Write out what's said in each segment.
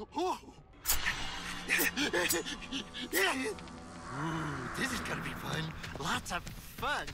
Ooh, this is gonna be fun. Lots of fun.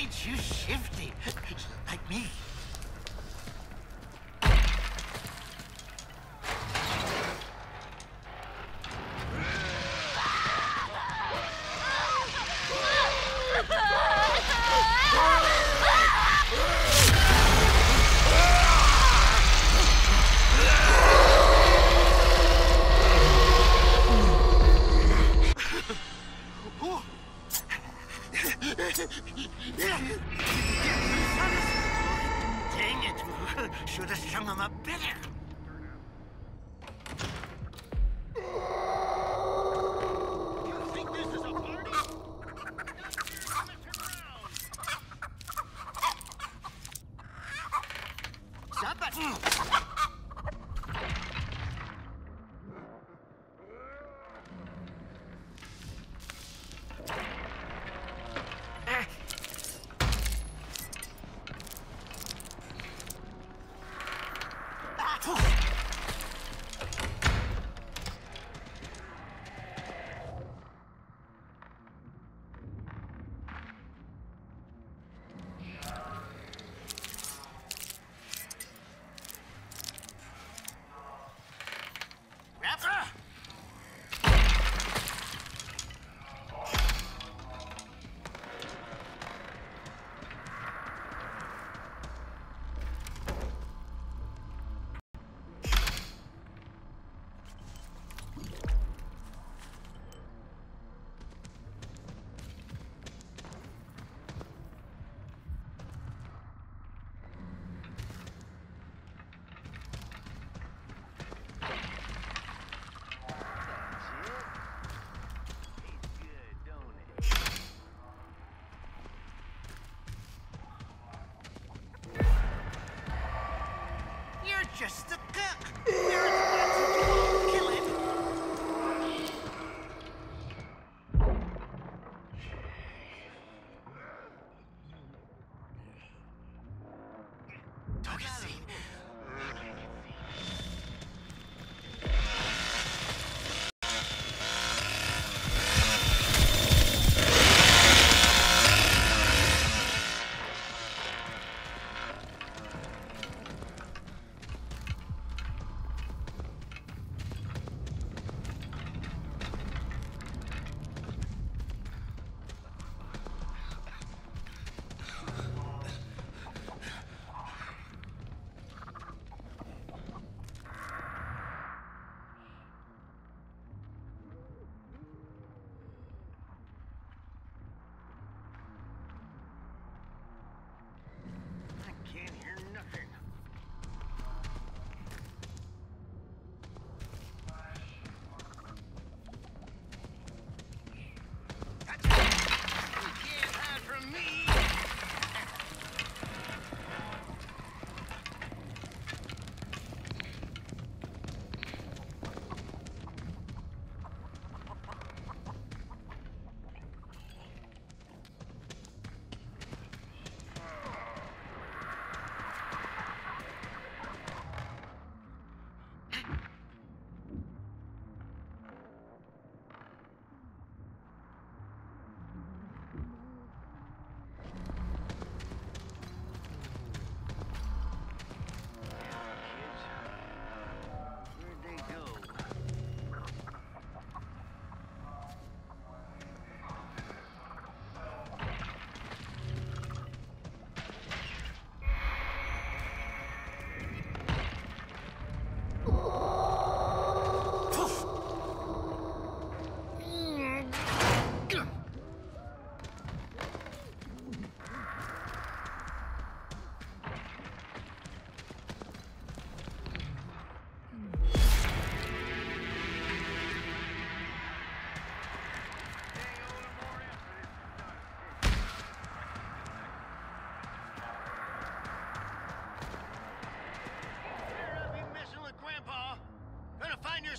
Right, you shifty. Like me.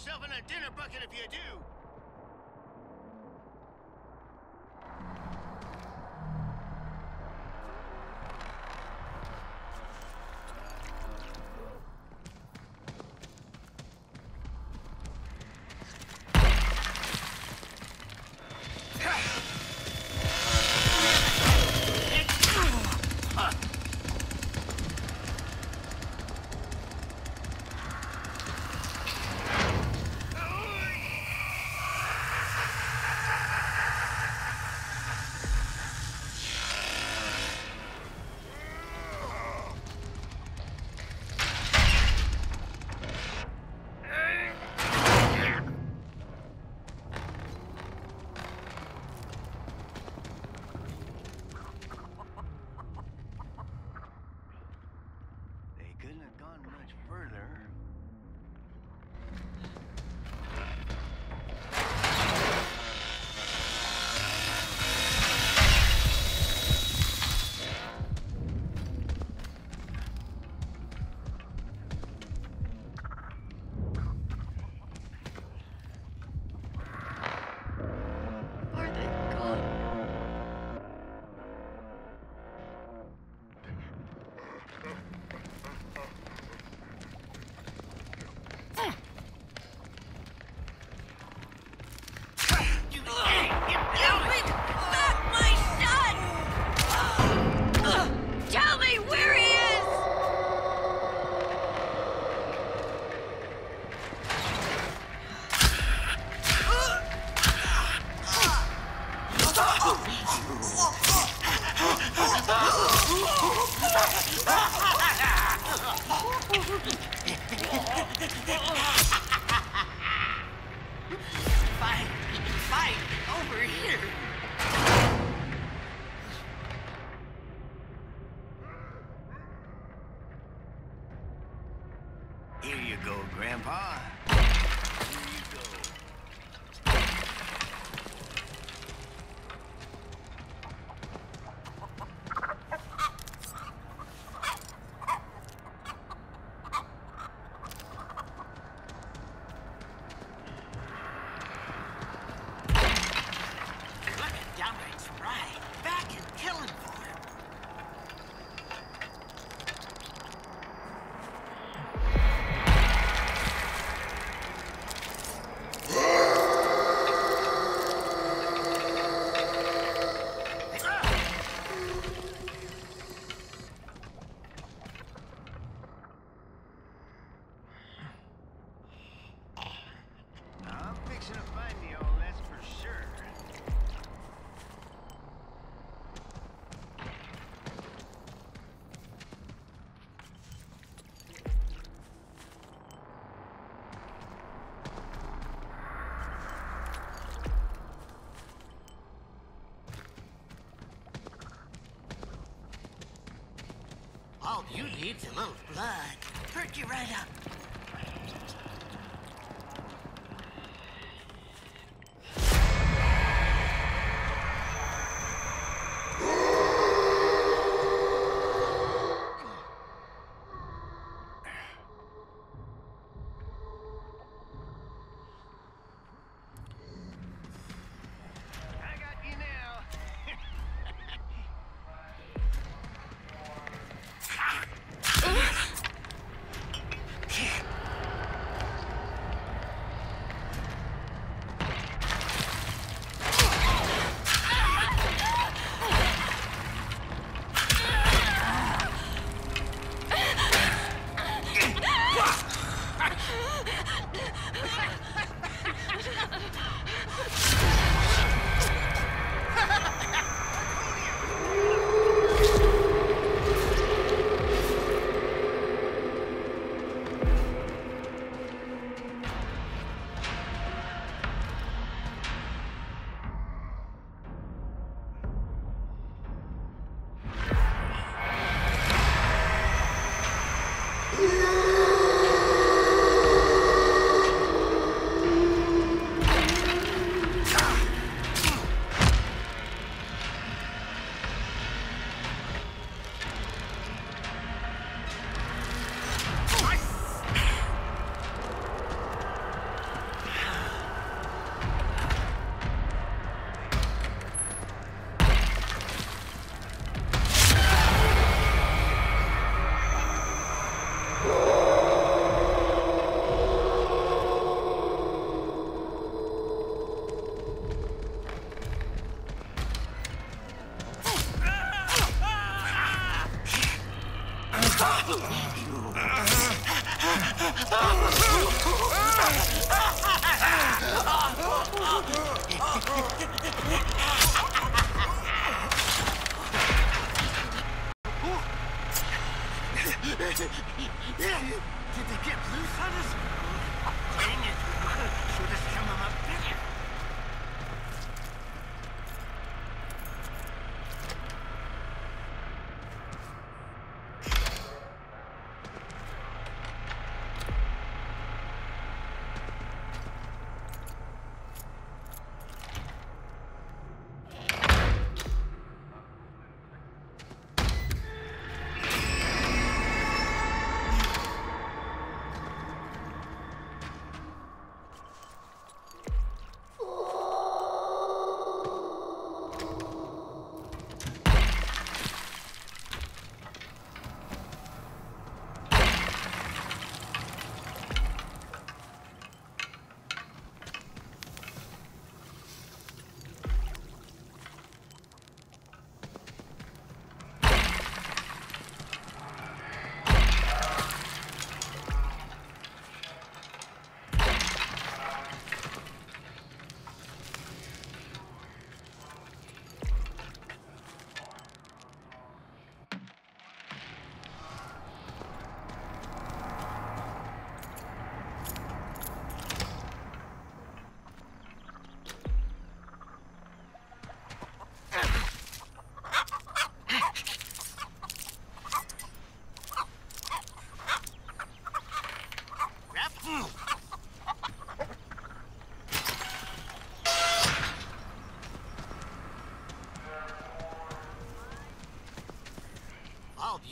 yourself in a dinner bucket if you do. you need some little blood. Perk you right up.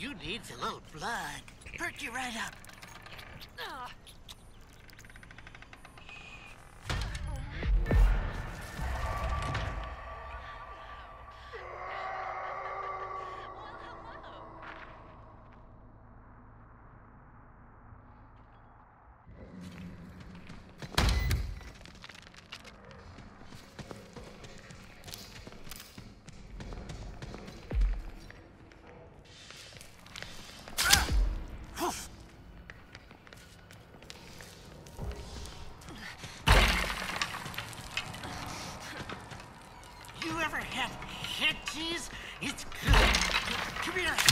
you need a little blood. Perk you right up. cheese. It's good. Come here.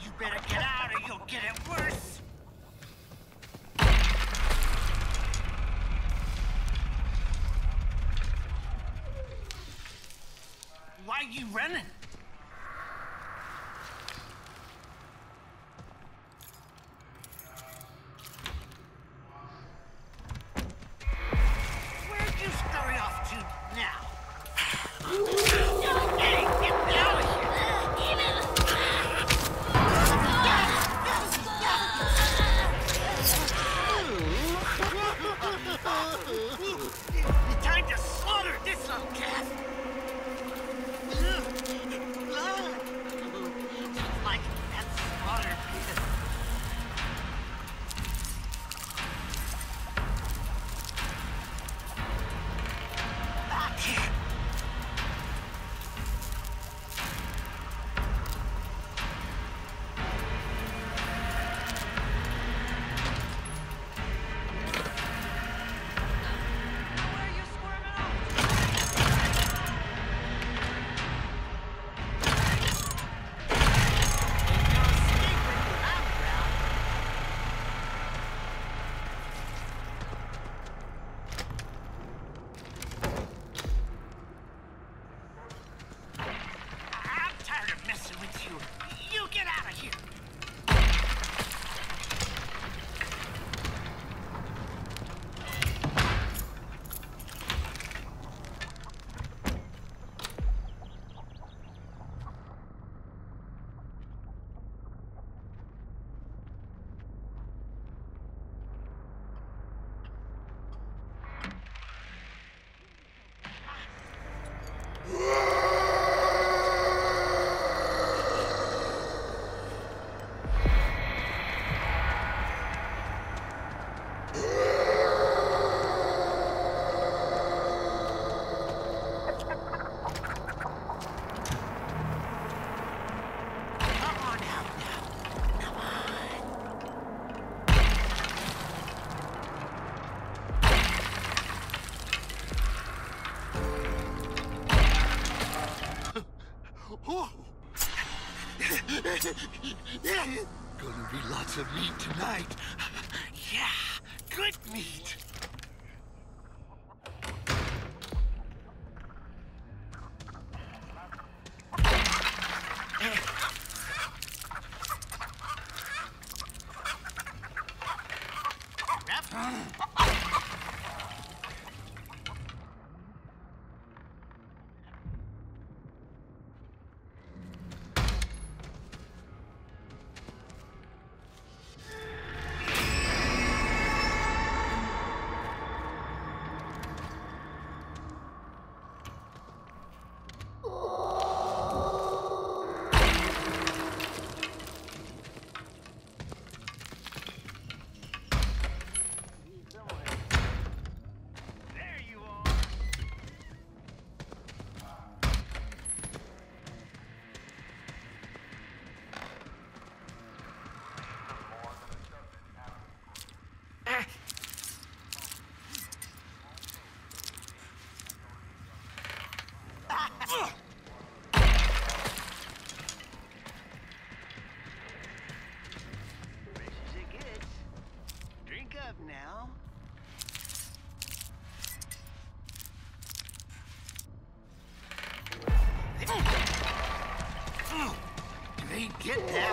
You better get out or you'll get it worse! Why are you running? Gonna be lots of meat tonight. Yeah, good meat. Huh? You ain't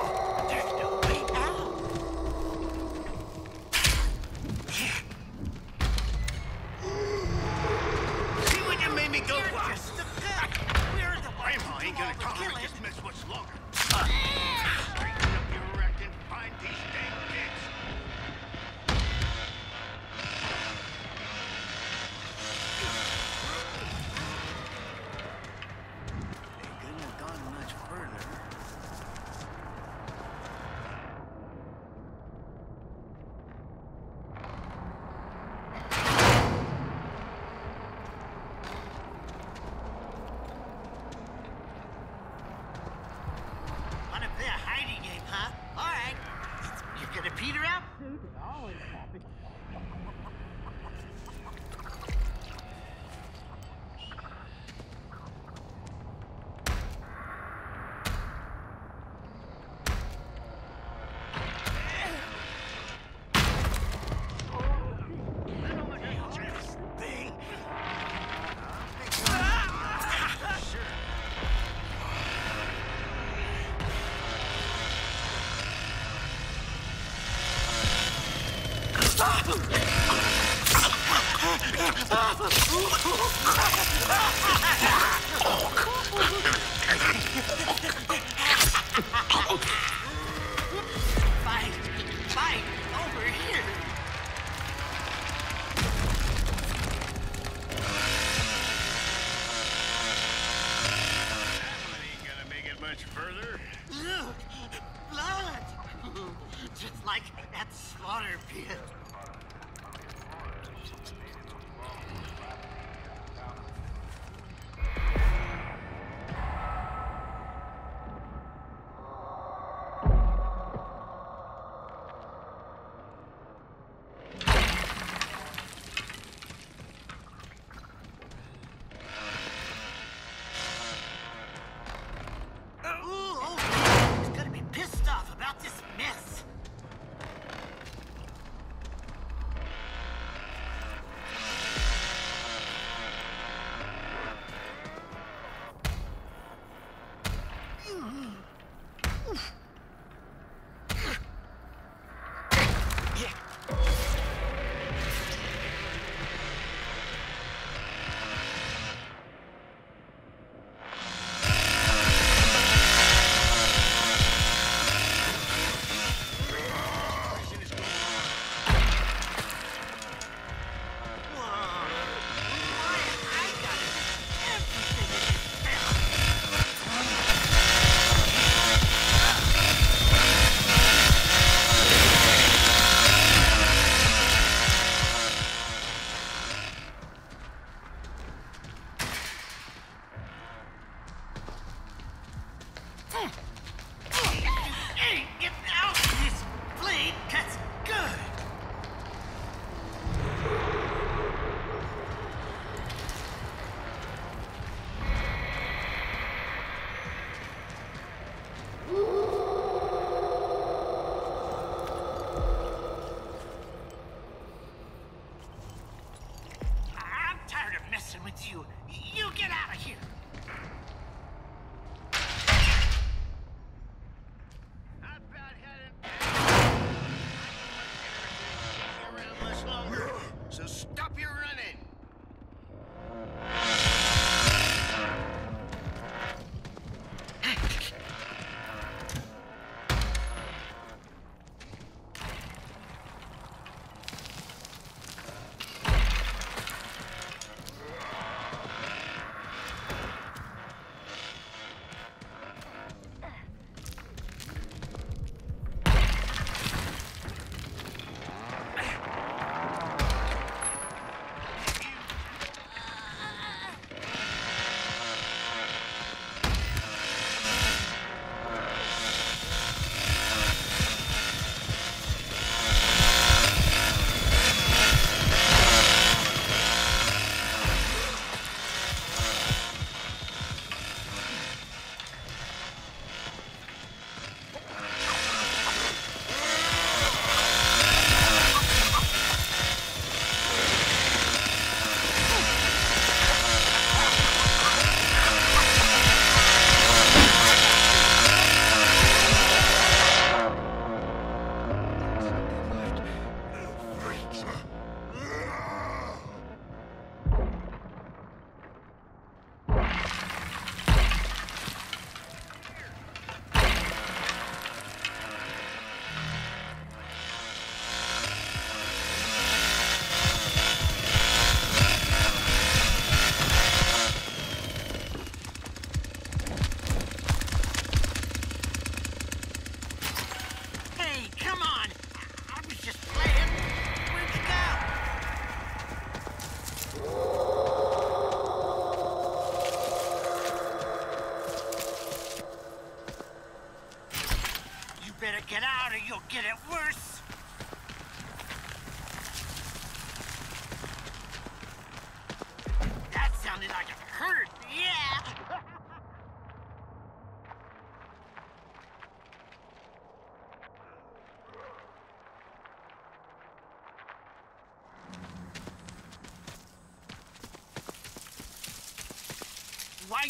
Gonna peter out? Thing.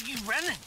you running?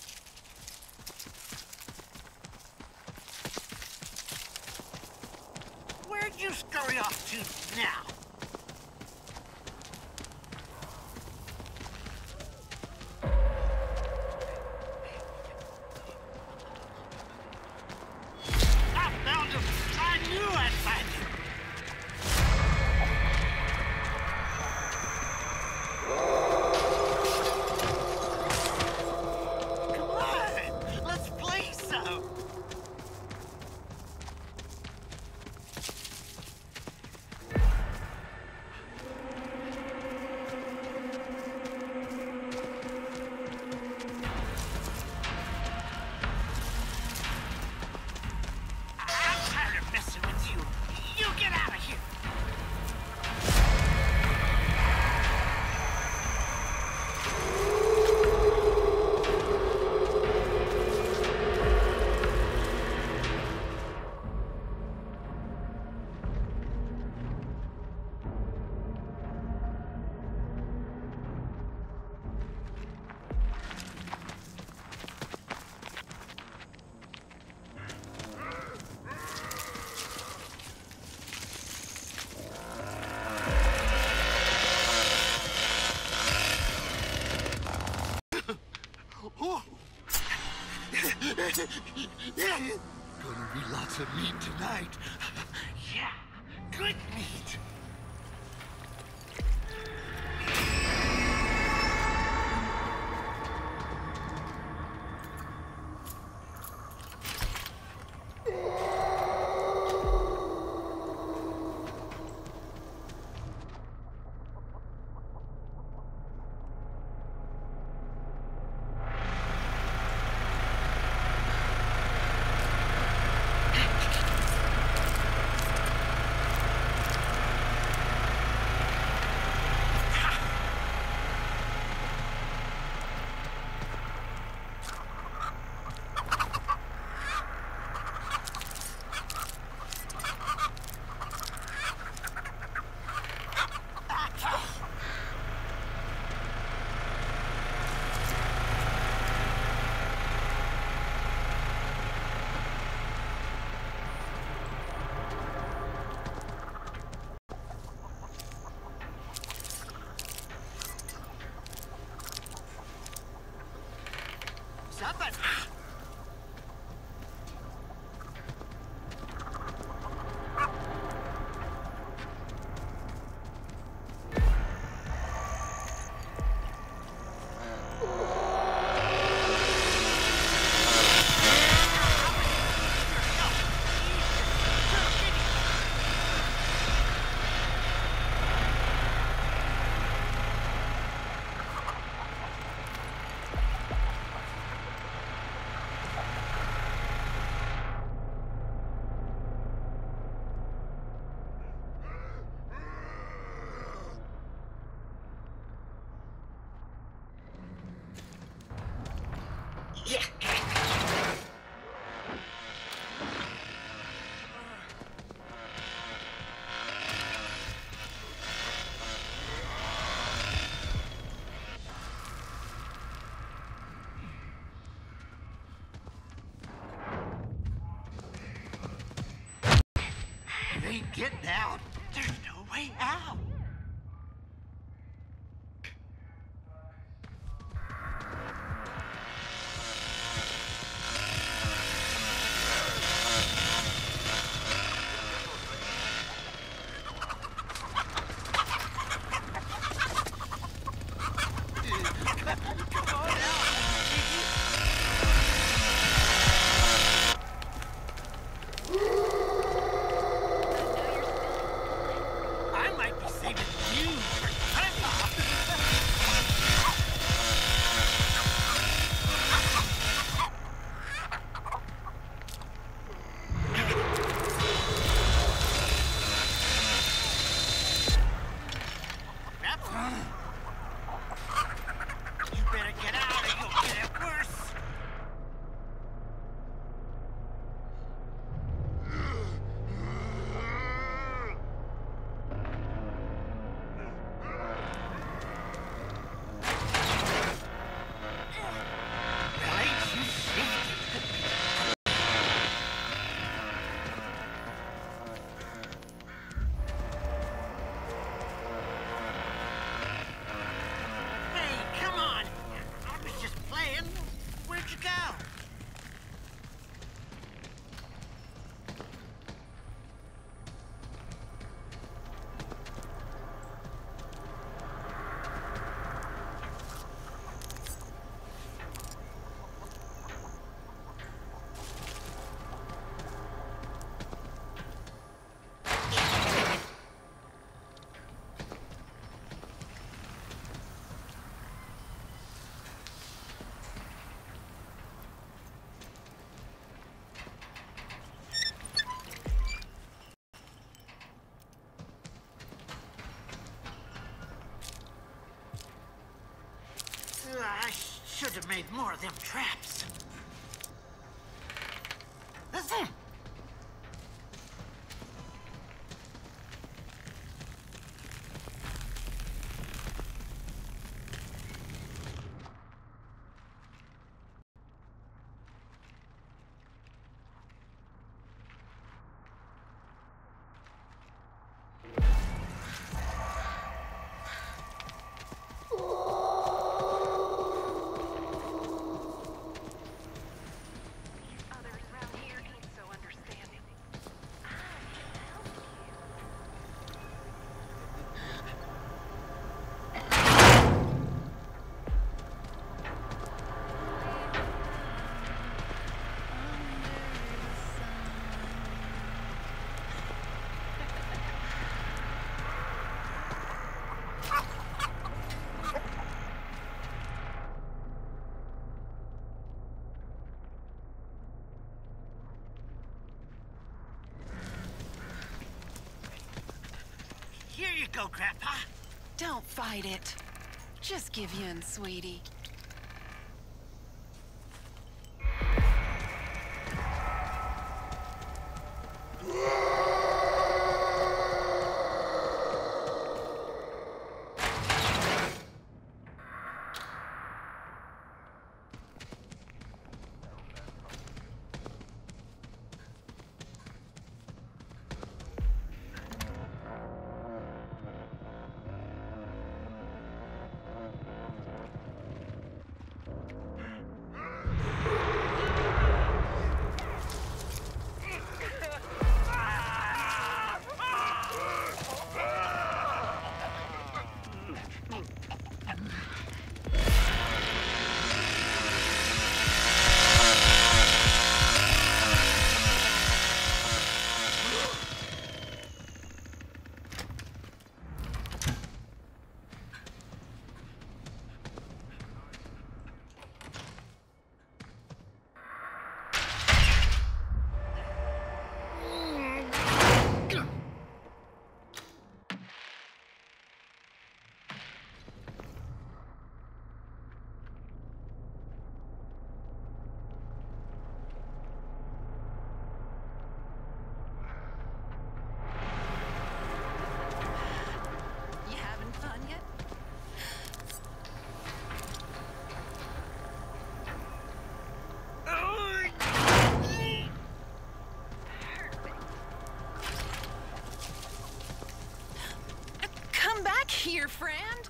Gonna be lots of meat tonight. weapon. getting out. There's no way out. Should have made more of them traps. Listen. Go, Grandpa. Don't fight it. Just give in, sweetie. Back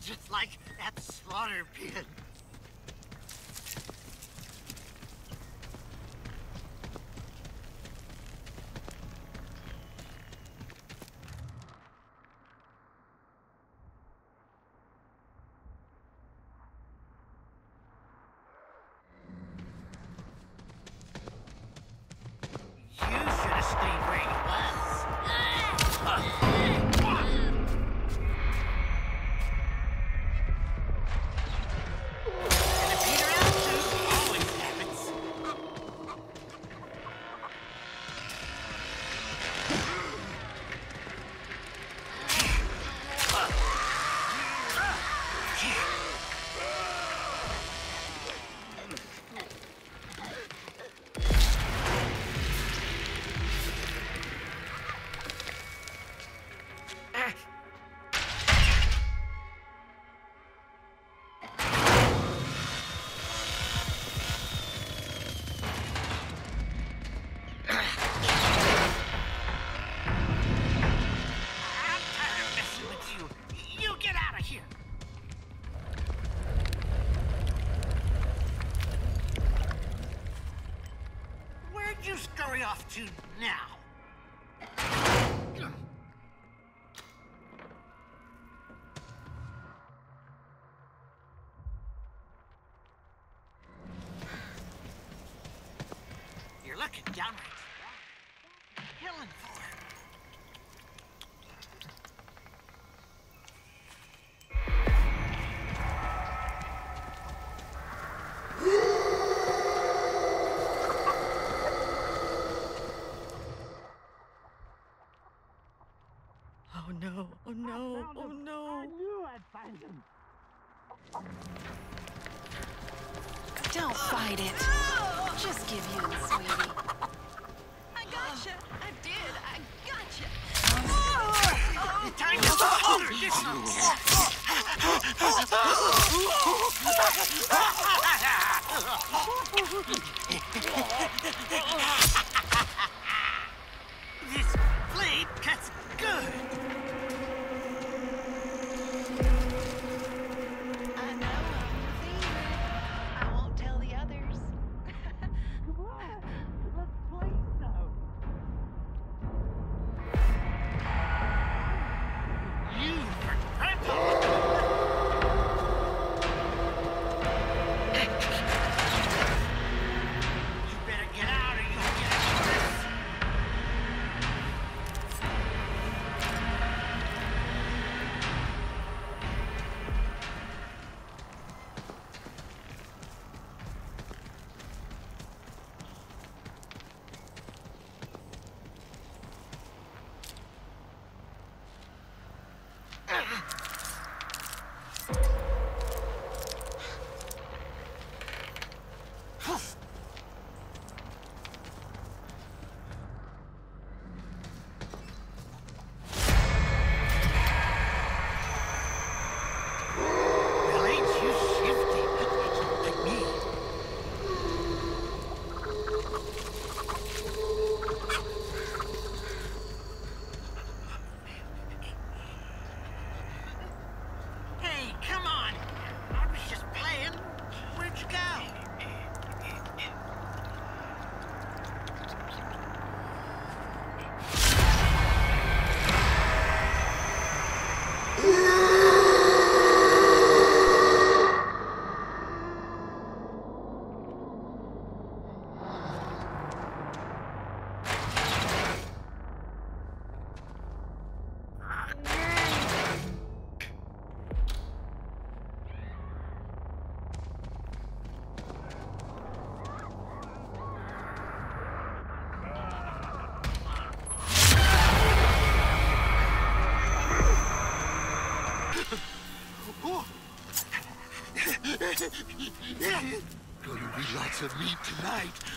Just like that slaughter pit. You're downright killing for it. Oh no, oh no, oh no. I knew I'd find him. Don't fight it. Just give in, sweetie. Gotcha. I did. I gotcha. Time to slaughter this This blade cuts good. Of meat tonight.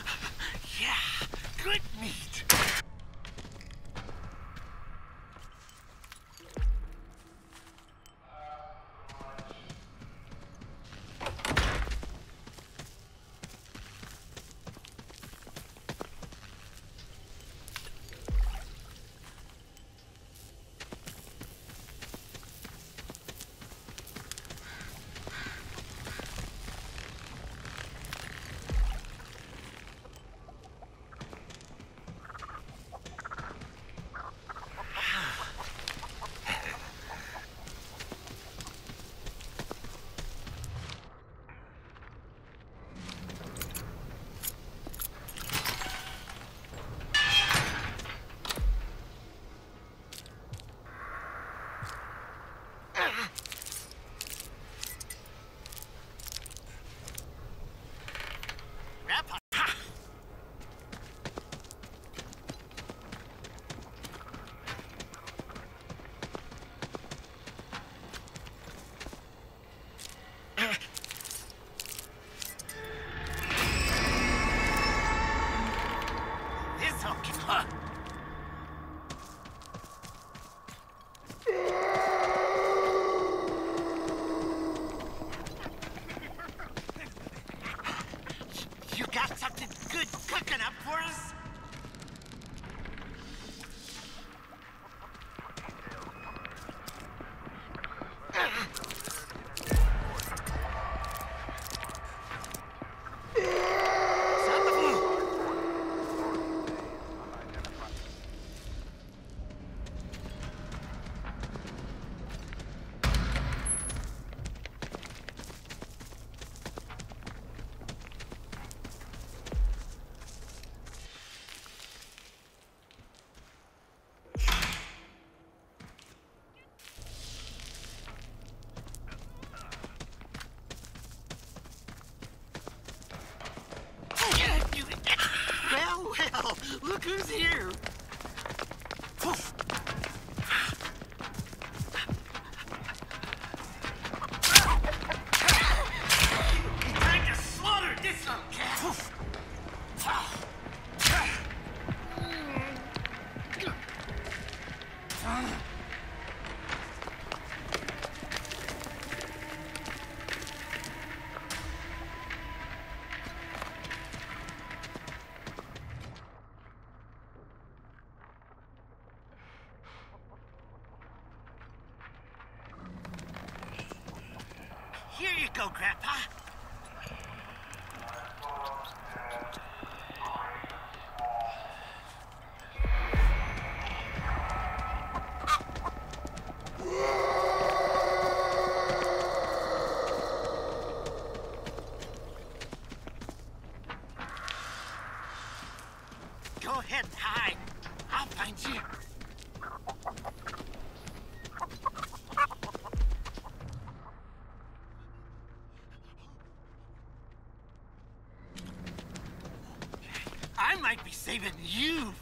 Who's here? go, Grandpa. believe you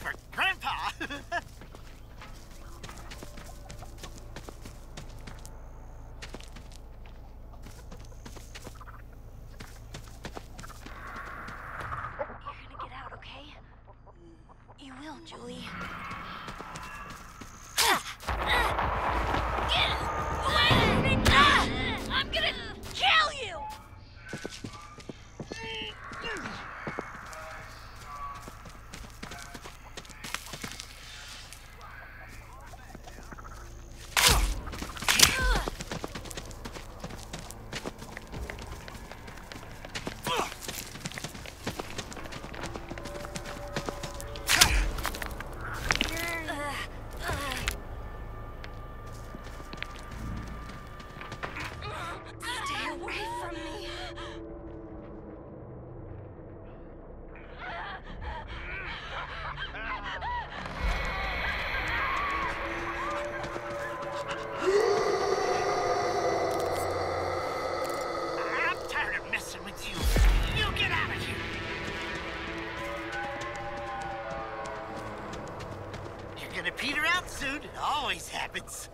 It always happens.